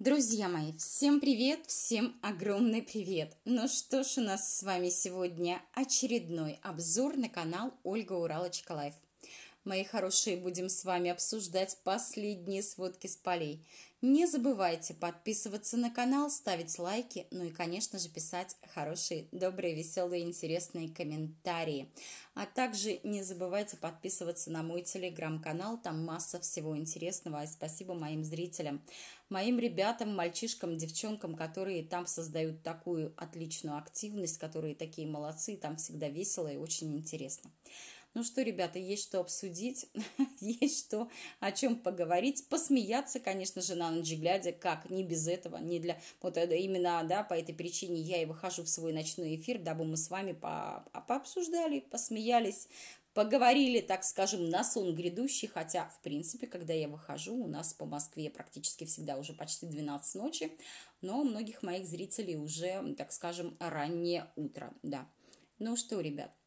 Друзья мои, всем привет, всем огромный привет! Ну что ж, у нас с вами сегодня очередной обзор на канал Ольга Уралочка Live. Мои хорошие, будем с вами обсуждать последние сводки с полей. Не забывайте подписываться на канал, ставить лайки, ну и, конечно же, писать хорошие, добрые, веселые, интересные комментарии. А также не забывайте подписываться на мой телеграм-канал, там масса всего интересного. И спасибо моим зрителям, моим ребятам, мальчишкам, девчонкам, которые там создают такую отличную активность, которые такие молодцы, там всегда весело и очень интересно. Ну что, ребята, есть что обсудить, есть что о чем поговорить, посмеяться, конечно же, на ночь глядя, как, не без этого, не для... Вот именно, да, по этой причине я и выхожу в свой ночной эфир, дабы мы с вами по... пообсуждали, посмеялись, поговорили, так скажем, на сон грядущий, хотя, в принципе, когда я выхожу, у нас по Москве практически всегда уже почти 12 ночи, но у многих моих зрителей уже, так скажем, раннее утро, да. Ну что, ребят, а,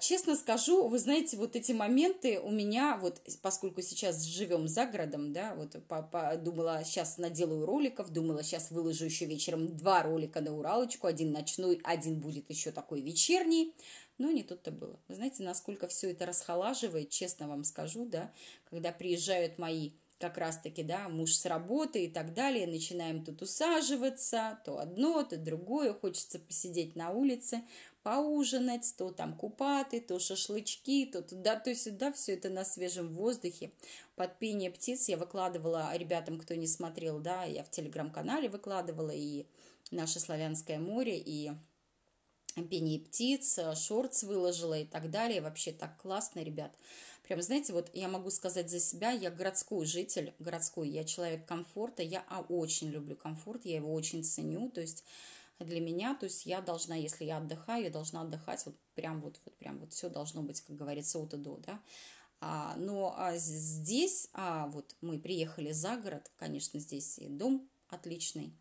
честно скажу, вы знаете, вот эти моменты у меня, вот поскольку сейчас живем за городом, да, вот по, по, думала, сейчас наделаю роликов, думала, сейчас выложу еще вечером два ролика на Уралочку, один ночной, один будет еще такой вечерний, но не тут-то было. Вы знаете, насколько все это расхолаживает, честно вам скажу, да, когда приезжают мои как раз-таки, да, муж с работы и так далее, начинаем тут усаживаться, то одно, то другое, хочется посидеть на улице, поужинать, то там купаты, то шашлычки, то туда, то сюда, все это на свежем воздухе. Под пение птиц я выкладывала ребятам, кто не смотрел, да, я в телеграм-канале выкладывала и наше славянское море, и пение птиц, шортс выложила и так далее. Вообще так классно, ребят. Прям, знаете, вот я могу сказать за себя, я городской житель, городской, я человек комфорта, я а, очень люблю комфорт, я его очень ценю, то есть для меня, то есть я должна, если я отдыхаю, я должна отдыхать вот прям вот, вот прям вот все должно быть, как говорится, от и до, да. А, но а здесь, а, вот мы приехали за город, конечно, здесь и дом отличный,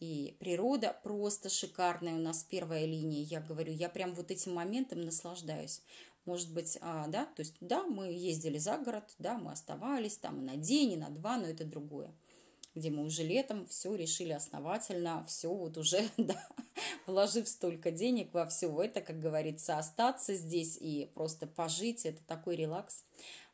и природа просто шикарная у нас первая линия, я говорю, я прям вот этим моментом наслаждаюсь. Может быть, а, да, то есть, да, мы ездили за город, да, мы оставались там и на день, и на два, но это другое где мы уже летом все решили основательно, все вот уже, да, вложив столько денег во все это, как говорится, остаться здесь и просто пожить, это такой релакс.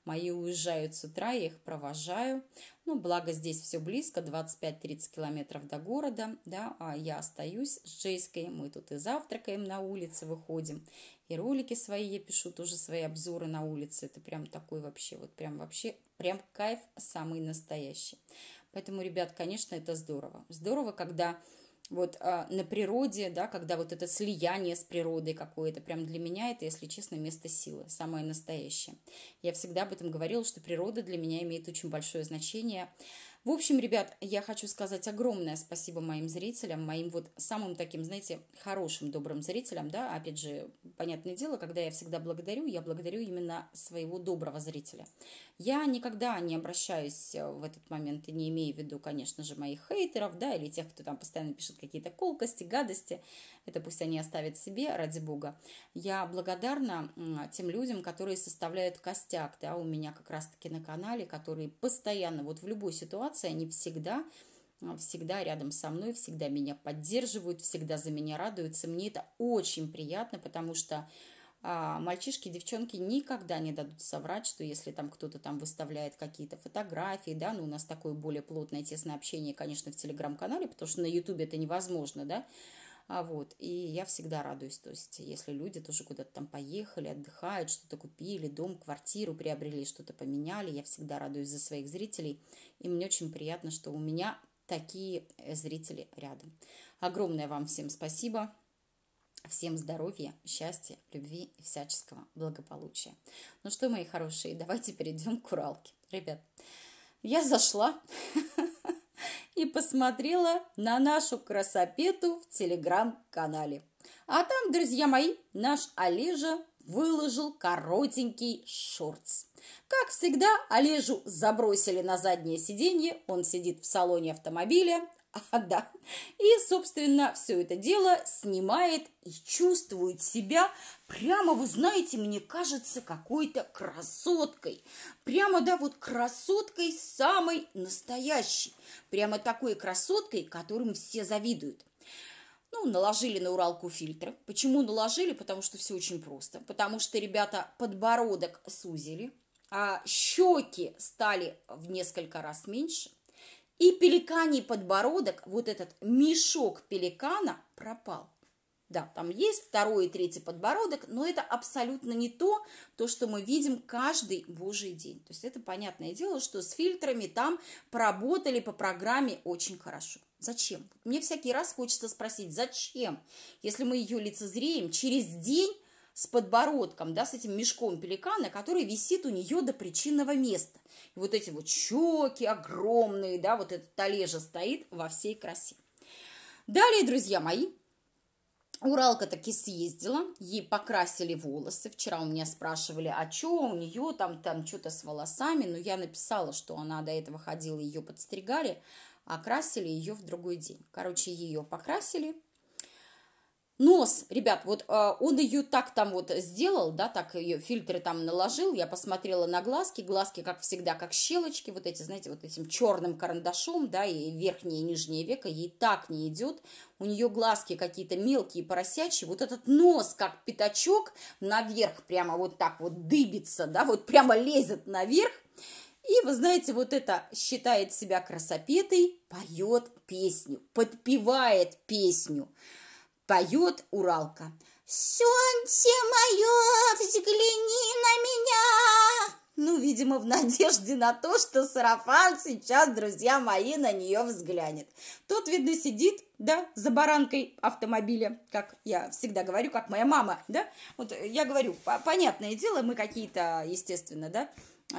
Мои уезжают с утра, я их провожаю. Ну, благо здесь все близко, 25-30 километров до города, да, а я остаюсь с Джейской, мы тут и завтракаем на улице, выходим, и ролики свои я пишу, тоже свои обзоры на улице, это прям такой вообще, вот прям вообще, прям кайф самый настоящий. Поэтому, ребят, конечно, это здорово. Здорово, когда вот а, на природе, да, когда вот это слияние с природой какое-то, прям для меня это, если честно, место силы, самое настоящее. Я всегда об этом говорила, что природа для меня имеет очень большое значение. В общем, ребят, я хочу сказать огромное спасибо моим зрителям, моим вот самым таким, знаете, хорошим, добрым зрителям, да, опять же, понятное дело, когда я всегда благодарю, я благодарю именно своего доброго зрителя. Я никогда не обращаюсь э, в этот момент, не имею в виду, конечно же, моих хейтеров, да, или тех, кто там постоянно пишет какие-то колкости, гадости, это пусть они оставят себе, ради бога. Я благодарна тем людям, которые составляют костяк, да, у меня как раз-таки на канале, которые постоянно, вот в любой ситуации, они всегда а, всегда рядом со мной, всегда меня поддерживают, всегда за меня радуются. Мне это очень приятно, потому что а, мальчишки, девчонки никогда не дадут соврать, что если там кто-то там выставляет какие-то фотографии, да, ну у нас такое более плотное, тесное общение, конечно, в телеграм-канале, потому что на ютубе это невозможно, да, а вот, и я всегда радуюсь, то есть, если люди тоже куда-то там поехали, отдыхают, что-то купили, дом, квартиру приобрели, что-то поменяли, я всегда радуюсь за своих зрителей, и мне очень приятно, что у меня такие э, зрители рядом. Огромное вам всем спасибо. Всем здоровья, счастья, любви и всяческого благополучия. Ну что, мои хорошие, давайте перейдем к Уралке. Ребят, я зашла и посмотрела на нашу красопету в телеграм-канале. А там, друзья мои, наш Олежа выложил коротенький шортс. Как всегда, Олежу забросили на заднее сиденье, он сидит в салоне автомобиля, А, да. И, собственно, все это дело снимает и чувствует себя прямо, вы знаете, мне кажется, какой-то красоткой. Прямо, да, вот красоткой самой настоящей. Прямо такой красоткой, которым все завидуют. Ну, наложили на Уралку фильтры. Почему наложили? Потому что все очень просто. Потому что ребята подбородок сузили, а щеки стали в несколько раз меньше – и пеликаний подбородок, вот этот мешок пеликана пропал. Да, там есть второй и третий подбородок, но это абсолютно не то, то, что мы видим каждый божий день. То есть это понятное дело, что с фильтрами там поработали по программе очень хорошо. Зачем? Мне всякий раз хочется спросить, зачем? Если мы ее лицезреем через день с подбородком, да, с этим мешком пеликана, который висит у нее до причинного места. И вот эти вот щеки огромные, да, вот этот талежа стоит во всей красе. Далее, друзья мои, Уралка таки съездила, ей покрасили волосы. Вчера у меня спрашивали, а что у нее там, там что-то с волосами. Но я написала, что она до этого ходила, ее подстригали, а красили ее в другой день. Короче, ее покрасили, Нос, ребят, вот э, он ее так там вот сделал, да, так ее фильтры там наложил, я посмотрела на глазки, глазки, как всегда, как щелочки, вот эти, знаете, вот этим черным карандашом, да, и верхнее и нижнее веко ей так не идет, у нее глазки какие-то мелкие, поросячьи, вот этот нос, как пятачок, наверх прямо вот так вот дыбится, да, вот прямо лезет наверх, и, вы знаете, вот это считает себя красопетой, поет песню, подпевает песню поет Уралка. «Солнце мое, взгляни на меня!» Ну, видимо, в надежде на то, что сарафан сейчас, друзья мои, на нее взглянет. Тот, видно, сидит, да, за баранкой автомобиля, как я всегда говорю, как моя мама, да. Вот я говорю, понятное дело, мы какие-то, естественно, да,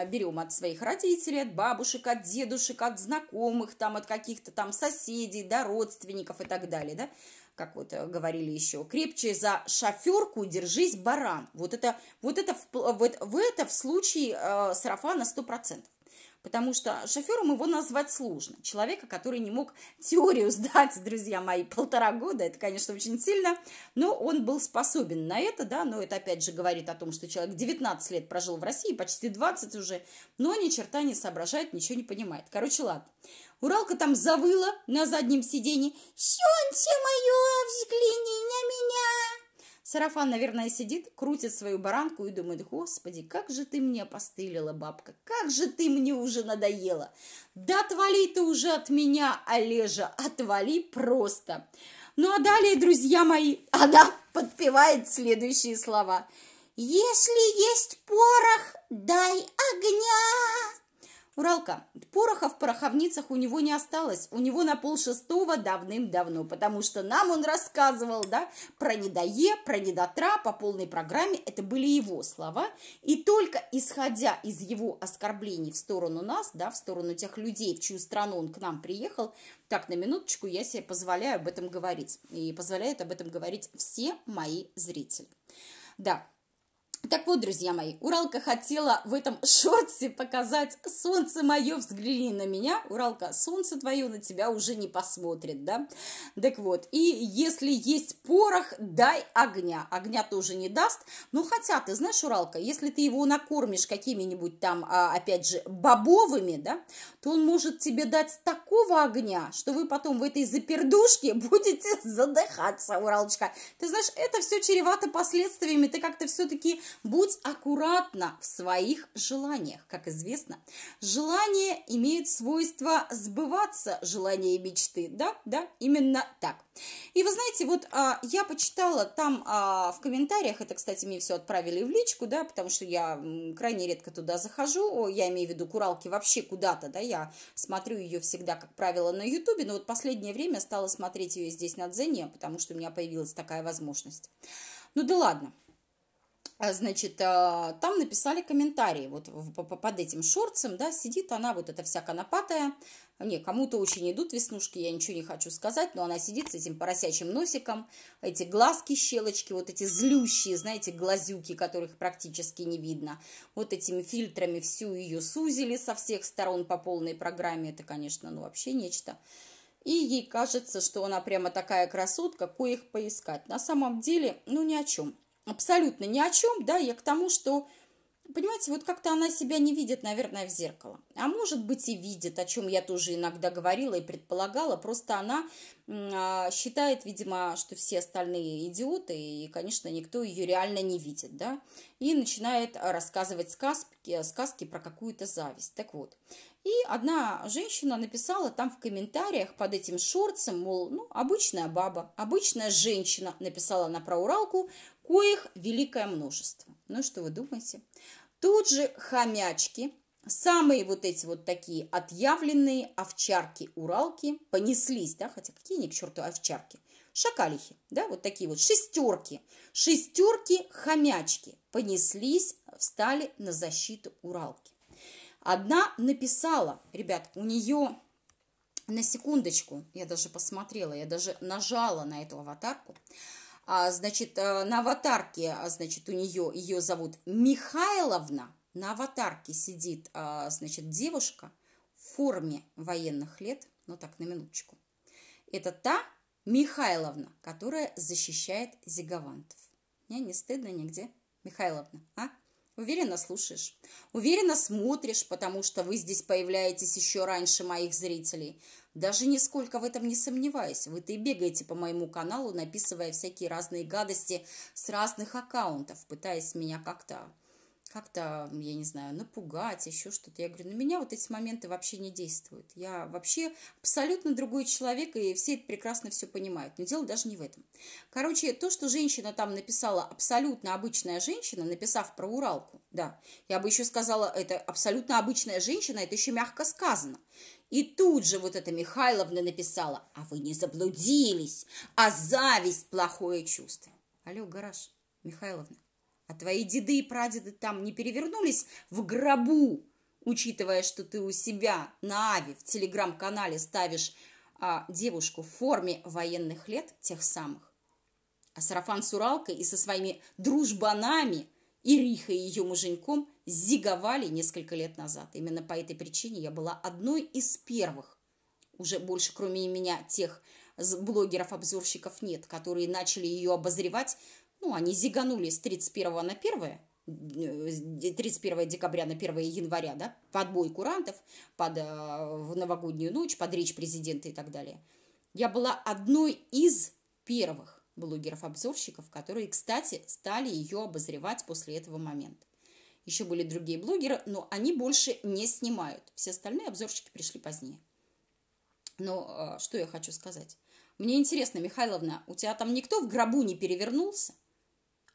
берем от своих родителей, от бабушек, от дедушек, от знакомых, там, от каких-то там соседей, да, родственников и так далее, да как вот э, говорили еще, крепче за шоферку держись, баран. Вот это, вот это, в, в, в это в случае э, сарафана 100%. Потому что шофером его назвать сложно. Человека, который не мог теорию сдать, друзья мои, полтора года, это, конечно, очень сильно, но он был способен на это, да, но это опять же говорит о том, что человек 19 лет прожил в России, почти 20 уже, но ни черта не соображает, ничего не понимает. Короче, ладно. Уралка там завыла на заднем сиденье. «Солнце мое, взгляни на меня!» Сарафан, наверное, сидит, крутит свою баранку и думает, «Господи, как же ты мне постылила, бабка, как же ты мне уже надоела! Да отвали ты уже от меня, Олежа, отвали просто!» Ну а далее, друзья мои, она подпевает следующие слова. «Если есть порох, дай огня!» Уралка, пороха в пороховницах у него не осталось. У него на пол шестого давным-давно, потому что нам он рассказывал, да, про недое, про недотра по полной программе. Это были его слова. И только исходя из его оскорблений в сторону нас, да, в сторону тех людей, в чью страну он к нам приехал, так, на минуточку я себе позволяю об этом говорить. И позволяют об этом говорить все мои зрители. Да, так вот, друзья мои, Уралка хотела в этом шорте показать «Солнце мое, взгляни на меня». Уралка, солнце твое на тебя уже не посмотрит, да? Так вот, и если есть порох, дай огня. Огня тоже не даст. Ну, хотя, ты знаешь, Уралка, если ты его накормишь какими-нибудь там, а, опять же, бобовыми, да, то он может тебе дать такого огня, что вы потом в этой запердушке будете задыхаться, Уралочка. Ты знаешь, это все чревато последствиями. Ты как-то все-таки Будь аккуратна в своих желаниях. Как известно, желания имеют свойство сбываться, желания и мечты. Да, да, именно так. И вы знаете, вот а, я почитала там а, в комментариях, это, кстати, мне все отправили в личку, да, потому что я крайне редко туда захожу, я имею в виду Куралки вообще куда-то, да, я смотрю ее всегда, как правило, на Ютубе, но вот последнее время стала смотреть ее здесь на Дзене, потому что у меня появилась такая возможность. Ну да ладно. А, значит, а, там написали комментарии, вот под этим шорцем, да, сидит она, вот эта вся конопатая, не, кому-то очень идут веснушки, я ничего не хочу сказать, но она сидит с этим поросячьим носиком, эти глазки, щелочки, вот эти злющие, знаете, глазюки, которых практически не видно, вот этими фильтрами всю ее сузили со всех сторон по полной программе, это, конечно, ну, вообще нечто. и ей кажется, что она прямо такая красотка, их поискать. На самом деле, ну, ни о чем. Абсолютно ни о чем, да, я к тому, что Понимаете, вот как-то она себя не видит, наверное, в зеркало. А может быть и видит, о чем я тоже иногда говорила и предполагала. Просто она а, считает, видимо, что все остальные идиоты, и, конечно, никто ее реально не видит, да. И начинает рассказывать сказки, сказки про какую-то зависть. Так вот, и одна женщина написала там в комментариях под этим шорцем, мол, ну, обычная баба, обычная женщина, написала она про Уралку, коих великое множество. Ну, что вы думаете? Тут же хомячки, самые вот эти вот такие отъявленные овчарки-уралки понеслись, да, хотя какие они к черту овчарки, шакалихи, да, вот такие вот шестерки, шестерки-хомячки понеслись, встали на защиту Уралки. Одна написала, ребят, у нее на секундочку, я даже посмотрела, я даже нажала на эту аватарку, значит, э, на аватарке, а, значит, у нее, ее зовут Михайловна, на аватарке сидит, а, значит, девушка в форме военных лет, ну так, на минуточку. Это та Михайловна, которая защищает зиговантов. Мне не стыдно нигде, Михайловна, а? Уверенно слушаешь, уверенно смотришь, потому что вы здесь появляетесь еще раньше моих зрителей. Даже нисколько в этом не сомневаюсь. Вы-то и бегаете по моему каналу, написывая всякие разные гадости с разных аккаунтов, пытаясь меня как-то как-то, я не знаю, напугать, еще что-то. Я говорю, на меня вот эти моменты вообще не действуют. Я вообще абсолютно другой человек, и все это прекрасно все понимают. Но дело даже не в этом. Короче, то, что женщина там написала, абсолютно обычная женщина, написав про Уралку, да, я бы еще сказала, это абсолютно обычная женщина, это еще мягко сказано. И тут же вот эта Михайловна написала, а вы не заблудились, а зависть плохое чувство. Алло, гараж, Михайловна, а твои деды и прадеды там не перевернулись в гробу, учитывая, что ты у себя на Ави в телеграм-канале ставишь а, девушку в форме военных лет тех самых. А Сарафан с Уралкой и со своими дружбанами Ирихой и ее муженьком зиговали несколько лет назад. Именно по этой причине я была одной из первых. Уже больше, кроме меня, тех блогеров-обзорщиков нет, которые начали ее обозревать ну, они зиганули с 31 на 1, 31 э, декабря на 1 января, да, под бой курантов, под, э, в новогоднюю ночь, под речь президента и так далее. Я была одной из первых блогеров-обзорщиков, которые, кстати, стали ее обозревать после этого момента. Еще были другие блогеры, но они больше не снимают. Все остальные обзорщики пришли позднее. Но э, что я хочу сказать? Мне интересно, Михайловна, у тебя там никто в гробу не перевернулся?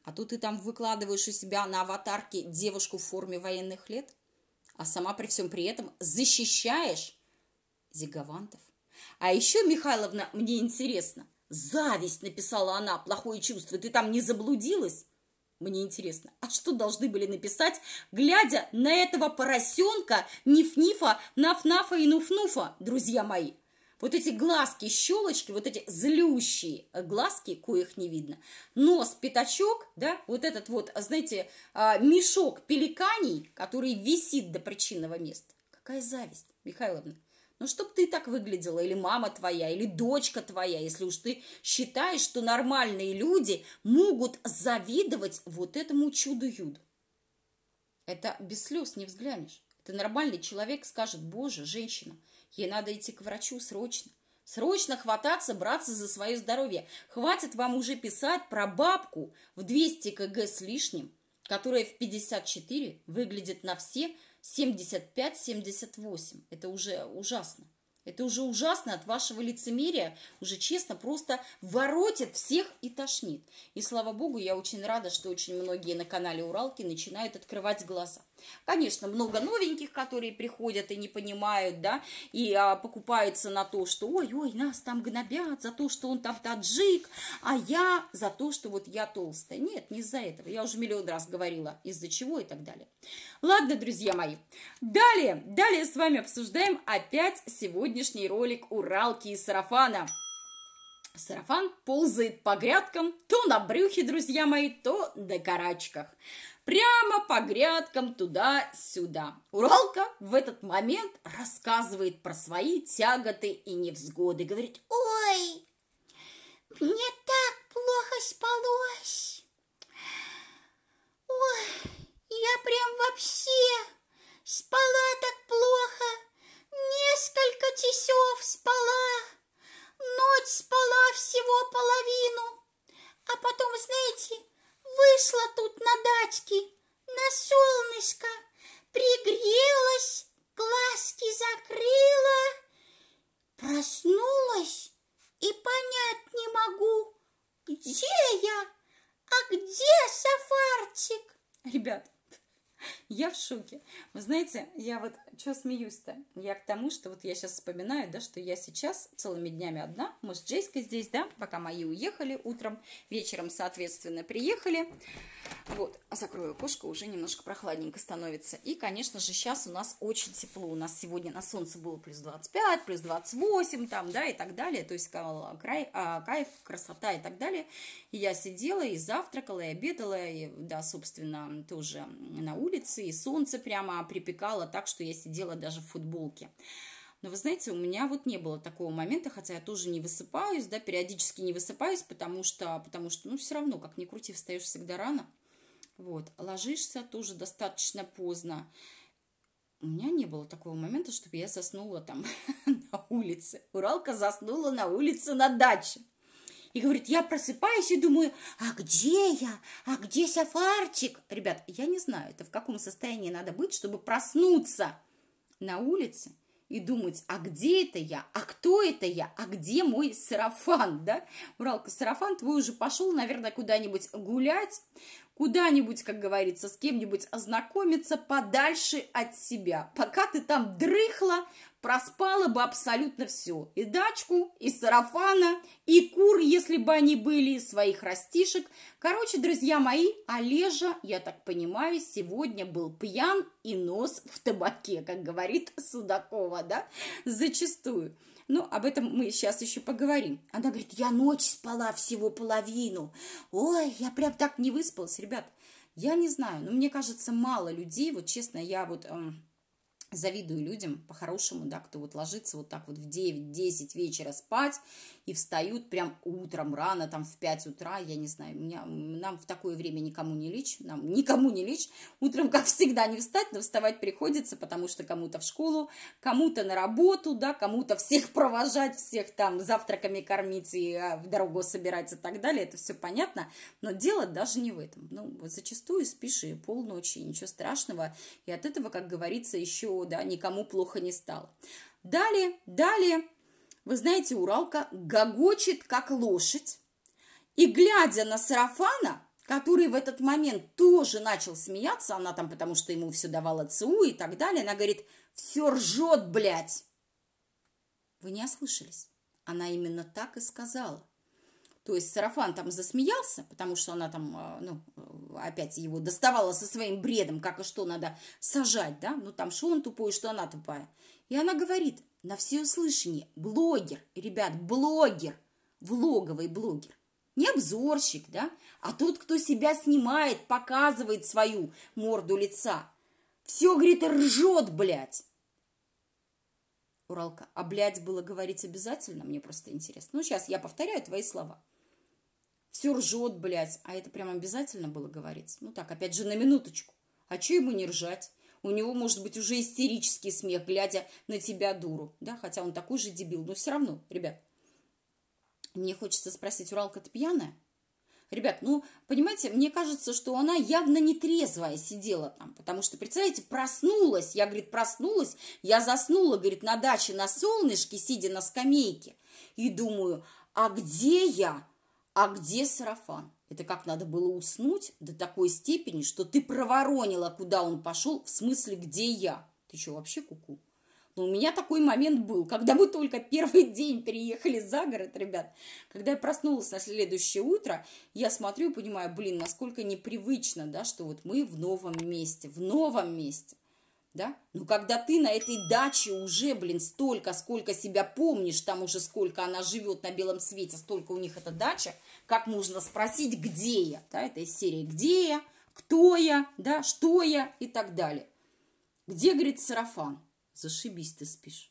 А тут ты там выкладываешь у себя на аватарке девушку в форме военных лет, а сама при всем при этом защищаешь зигавантов. А еще, Михайловна, мне интересно, зависть написала она, плохое чувство, ты там не заблудилась? Мне интересно, а что должны были написать, глядя на этого поросенка Ниф-Нифа, Наф-Нафа и Нуф-Нуфа, друзья мои? Вот эти глазки, щелочки, вот эти злющие глазки, коих не видно. Нос, пятачок, да, вот этот вот, знаете, а, мешок пеликаний, который висит до причинного места. Какая зависть, Михайловна. Ну, чтоб ты так выглядела, или мама твоя, или дочка твоя, если уж ты считаешь, что нормальные люди могут завидовать вот этому чуду-юду. Это без слез не взглянешь. Это нормальный человек скажет, боже, женщина – Ей надо идти к врачу срочно. Срочно хвататься, браться за свое здоровье. Хватит вам уже писать про бабку в 200 кг с лишним, которая в 54 выглядит на все 75-78. Это уже ужасно. Это уже ужасно от вашего лицемерия, уже честно, просто воротит всех и тошнит. И слава богу, я очень рада, что очень многие на канале Уралки начинают открывать глаза. Конечно, много новеньких, которые приходят и не понимают, да, и а, покупаются на то, что ой-ой, нас там гнобят за то, что он там таджик, а я за то, что вот я толстая. Нет, не из-за этого. Я уже миллион раз говорила, из-за чего и так далее. Ладно, друзья мои. Далее, далее с вами обсуждаем опять сегодняшний ролик Уралки и Сарафана. Сарафан ползает по грядкам, то на брюхе, друзья мои, то на карачках. Прямо по грядкам туда-сюда. Уралка в этот момент рассказывает про свои тяготы и невзгоды. Говорит, ой, мне так плохо спалось. Ой, я прям вообще спала так плохо. Несколько часов спала. Ночь спала всего половину. А потом, знаете, вышла тут на дачке, на солнышко, пригрелась, глазки закрыла, проснулась и понять не могу, где я, а где Сафарчик? Ребят, я в шоке. Вы знаете, я вот что смеюсь-то? Я к тому, что вот я сейчас вспоминаю, да, что я сейчас целыми днями одна. Мы с Джейской здесь, да, пока мои уехали утром, вечером, соответственно, приехали. Вот, а закрою окошко, уже немножко прохладненько становится. И, конечно же, сейчас у нас очень тепло. У нас сегодня на солнце было плюс 25, плюс 28, там, да, и так далее. То есть край, а, кайф, красота и так далее. И я сидела и завтракала, и обедала, и, да, собственно, тоже на улице, и солнце прямо припекало так, что я сидела даже в футболке. Но вы знаете, у меня вот не было такого момента, хотя я тоже не высыпаюсь, да, периодически не высыпаюсь, потому что, потому что, ну, все равно, как ни крути, встаешь всегда рано. Вот, ложишься тоже достаточно поздно. У меня не было такого момента, чтобы я заснула там на улице. Уралка заснула на улице на даче. И говорит, я просыпаюсь и думаю, а где я? А где Сафарчик? Ребят, я не знаю, это в каком состоянии надо быть, чтобы проснуться на улице и думать, а где это я, а кто это я, а где мой сарафан, да? Уралка, сарафан твой уже пошел, наверное, куда-нибудь гулять, куда-нибудь, как говорится, с кем-нибудь ознакомиться подальше от себя. Пока ты там дрыхла, проспала бы абсолютно все. И дачку, и сарафана, и кур, если бы они были, своих растишек. Короче, друзья мои, Олежа, я так понимаю, сегодня был пьян и нос в табаке, как говорит Судакова, да, зачастую. Ну, об этом мы сейчас еще поговорим. Она говорит, я ночь спала всего половину. Ой, я прям так не выспалась. Ребят, я не знаю, но мне кажется, мало людей, вот честно, я вот... Эм, завидую людям по-хорошему, да, кто вот ложится вот так вот в 9-10 вечера спать и встают прям утром рано, там в 5 утра, я не знаю, меня, нам в такое время никому не лечь, нам никому не лечь, утром, как всегда, не встать, но вставать приходится, потому что кому-то в школу, кому-то на работу, да, кому-то всех провожать, всех там завтраками кормить и а, в дорогу собирать и так далее, это все понятно, но дело даже не в этом, ну, зачастую спишь и полночи, ничего страшного, и от этого, как говорится, еще да, никому плохо не стало. Далее, далее, вы знаете, Уралка гогочет, как лошадь, и, глядя на сарафана, который в этот момент тоже начал смеяться, она там, потому что ему все давала ЦУ и так далее, она говорит, все ржет, блядь. Вы не ослышались. Она именно так и сказала. То есть сарафан там засмеялся, потому что она там, а, ну, опять его доставала со своим бредом, как и что надо сажать, да? Ну, там, что он тупой, что она тупая. И она говорит на все услышание, блогер, ребят, блогер, влоговый блогер. Не обзорщик, да, а тот, кто себя снимает, показывает свою морду лица. Все, говорит, ржет, блядь. Уралка, а блядь было говорить обязательно? Мне просто интересно. Ну, сейчас я повторяю твои слова все ржет, блядь. А это прям обязательно было говорить? Ну так, опять же, на минуточку. А че ему не ржать? У него может быть уже истерический смех, глядя на тебя, дуру. Да, хотя он такой же дебил. Но все равно, ребят, мне хочется спросить, Уралка, ты пьяная? Ребят, ну, понимаете, мне кажется, что она явно не трезвая сидела там, потому что, представляете, проснулась, я, говорит, проснулась, я заснула, говорит, на даче на солнышке, сидя на скамейке, и думаю, а где я? А где сарафан? Это как надо было уснуть до такой степени, что ты проворонила, куда он пошел, в смысле, где я? Ты что, вообще куку? -ку? Но у меня такой момент был, когда мы только первый день переехали за город, ребят. Когда я проснулась на следующее утро, я смотрю и понимаю, блин, насколько непривычно, да, что вот мы в новом месте, в новом месте. Да? Ну, когда ты на этой даче уже, блин, столько, сколько себя помнишь, там уже сколько она живет на белом свете, столько у них эта дача, как можно спросить, где я, да, это из серии «Где я?», «Кто я?», да, «Что я?» и так далее. Где, говорит, сарафан? Зашибись ты спишь.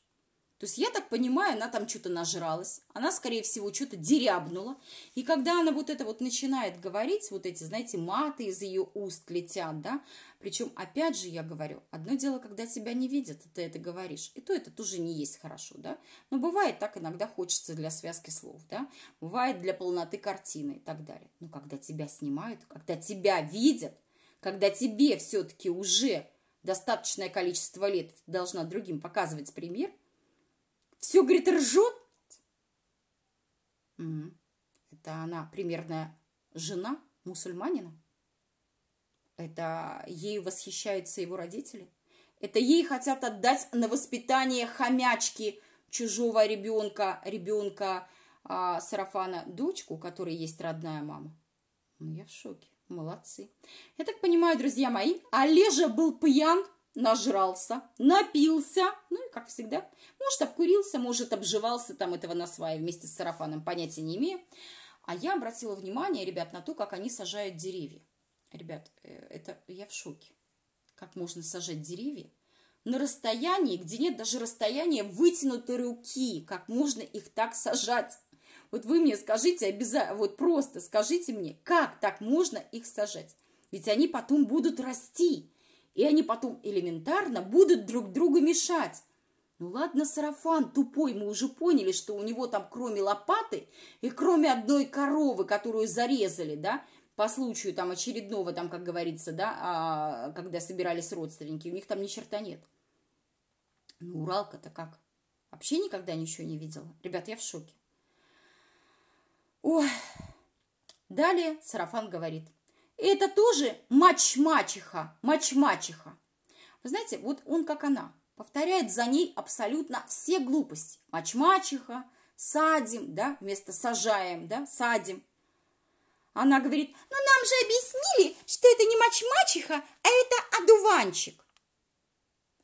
То есть, я так понимаю, она там что-то нажралась, она, скорее всего, что-то дерябнула. И когда она вот это вот начинает говорить, вот эти, знаете, маты из ее уст летят, да, причем, опять же, я говорю, одно дело, когда тебя не видят, ты это говоришь, и то это тоже не есть хорошо, да. Но бывает так, иногда хочется для связки слов, да, бывает для полноты картины и так далее. Но когда тебя снимают, когда тебя видят, когда тебе все-таки уже достаточное количество лет должна другим показывать пример, все, говорит, ржет. Это она примерная жена мусульманина. Это ею восхищаются его родители. Это ей хотят отдать на воспитание хомячки чужого ребенка, ребенка а, Сарафана, дочку, у которой есть родная мама. Ну, я в шоке. Молодцы. Я так понимаю, друзья мои, Олежа был пьян, нажрался, напился, ну и как всегда, может, обкурился, может, обживался там этого на свае вместе с сарафаном, понятия не имею. А я обратила внимание, ребят, на то, как они сажают деревья. Ребят, э, это я в шоке. Как можно сажать деревья на расстоянии, где нет даже расстояния вытянутой руки, как можно их так сажать. Вот вы мне скажите обязательно, вот просто скажите мне, как так можно их сажать? Ведь они потом будут расти и они потом элементарно будут друг другу мешать. Ну ладно, сарафан тупой, мы уже поняли, что у него там кроме лопаты и кроме одной коровы, которую зарезали, да, по случаю там очередного, там, как говорится, да, а, когда собирались родственники, у них там ни черта нет. Ну, Уралка-то как? Вообще никогда ничего не видела. Ребят, я в шоке. Ой. Далее Сарафан говорит – это тоже мач-мачеха, мач-мачеха. Вы знаете, вот он как она, повторяет за ней абсолютно все глупости. Мач-мачеха, садим, да, вместо сажаем, да, садим. Она говорит, ну нам же объяснили, что это не мач-мачеха, а это одуванчик.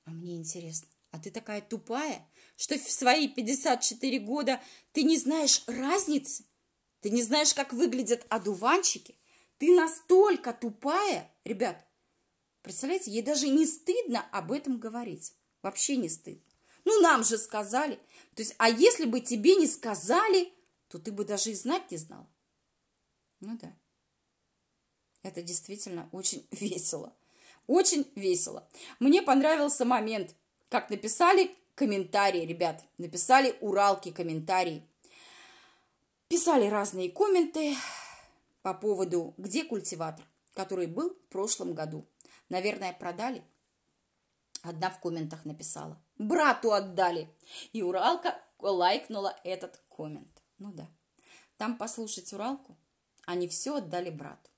А мне интересно, а ты такая тупая, что в свои 54 года ты не знаешь разницы? Ты не знаешь, как выглядят одуванчики? Ты настолько тупая, ребят, представляете, ей даже не стыдно об этом говорить. Вообще не стыдно. Ну, нам же сказали. То есть, а если бы тебе не сказали, то ты бы даже и знать не знал. Ну да. Это действительно очень весело. Очень весело. Мне понравился момент, как написали комментарии, ребят. Написали Уралки комментарии. Писали разные комменты по поводу, где культиватор, который был в прошлом году. Наверное, продали? Одна в комментах написала. Брату отдали. И Уралка лайкнула этот коммент. Ну да. Там послушать Уралку, они все отдали брату.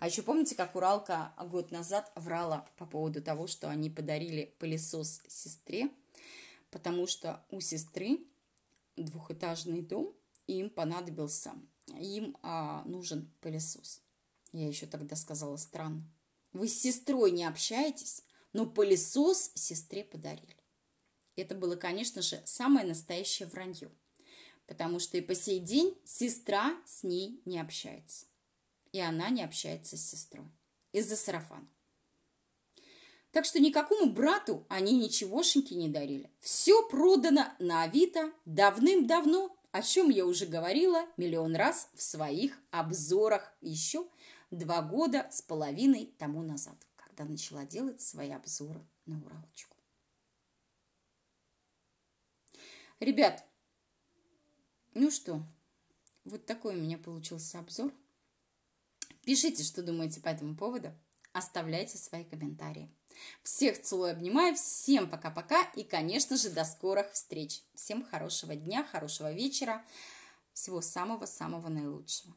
А еще помните, как Уралка год назад врала по поводу того, что они подарили пылесос сестре, потому что у сестры двухэтажный дом, и им понадобился им а, нужен пылесос. Я еще тогда сказала странно. Вы с сестрой не общаетесь, но пылесос сестре подарили. Это было, конечно же, самое настоящее вранье. Потому что и по сей день сестра с ней не общается. И она не общается с сестрой. Из-за сарафана. Так что никакому брату они ничегошеньки не дарили. Все продано на Авито давным-давно о чем я уже говорила миллион раз в своих обзорах еще два года с половиной тому назад, когда начала делать свои обзоры на Уралочку. Ребят, ну что, вот такой у меня получился обзор. Пишите, что думаете по этому поводу. Оставляйте свои комментарии. Всех целую, обнимаю. Всем пока-пока. И, конечно же, до скорых встреч. Всем хорошего дня, хорошего вечера. Всего самого-самого наилучшего.